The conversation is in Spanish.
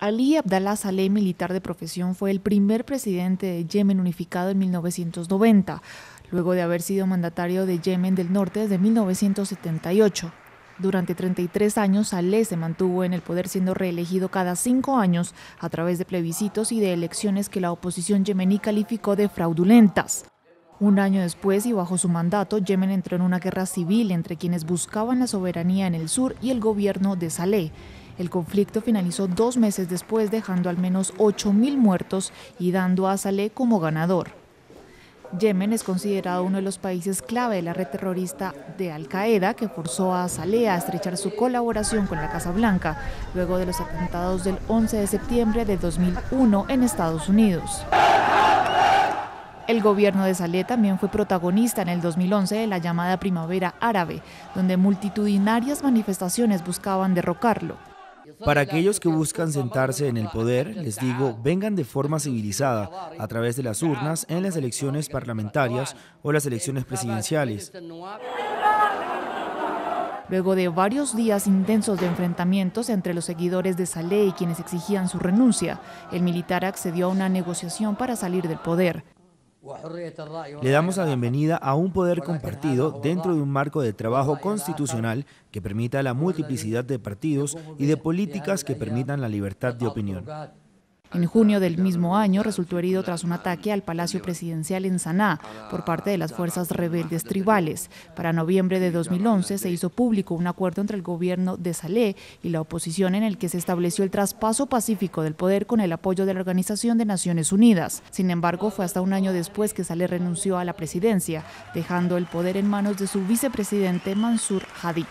Ali Abdallah Saleh, militar de profesión, fue el primer presidente de Yemen unificado en 1990, luego de haber sido mandatario de Yemen del Norte desde 1978. Durante 33 años, Saleh se mantuvo en el poder siendo reelegido cada cinco años a través de plebiscitos y de elecciones que la oposición yemení calificó de fraudulentas. Un año después y bajo su mandato, Yemen entró en una guerra civil entre quienes buscaban la soberanía en el sur y el gobierno de Saleh. El conflicto finalizó dos meses después, dejando al menos 8.000 muertos y dando a Saleh como ganador. Yemen es considerado uno de los países clave de la red terrorista de Al-Qaeda, que forzó a Saleh a estrechar su colaboración con la Casa Blanca luego de los atentados del 11 de septiembre de 2001 en Estados Unidos. El gobierno de Saleh también fue protagonista en el 2011 de la llamada Primavera Árabe, donde multitudinarias manifestaciones buscaban derrocarlo. Para aquellos que buscan sentarse en el poder, les digo, vengan de forma civilizada, a través de las urnas, en las elecciones parlamentarias o las elecciones presidenciales. Luego de varios días intensos de enfrentamientos entre los seguidores de Saleh y quienes exigían su renuncia, el militar accedió a una negociación para salir del poder. Le damos la bienvenida a un poder compartido dentro de un marco de trabajo constitucional que permita la multiplicidad de partidos y de políticas que permitan la libertad de opinión. En junio del mismo año resultó herido tras un ataque al Palacio Presidencial en Sanaa por parte de las fuerzas rebeldes tribales. Para noviembre de 2011 se hizo público un acuerdo entre el gobierno de Saleh y la oposición en el que se estableció el traspaso pacífico del poder con el apoyo de la Organización de Naciones Unidas. Sin embargo, fue hasta un año después que Saleh renunció a la presidencia, dejando el poder en manos de su vicepresidente Mansur Hadi.